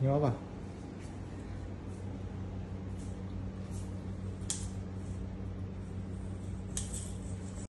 你说吧。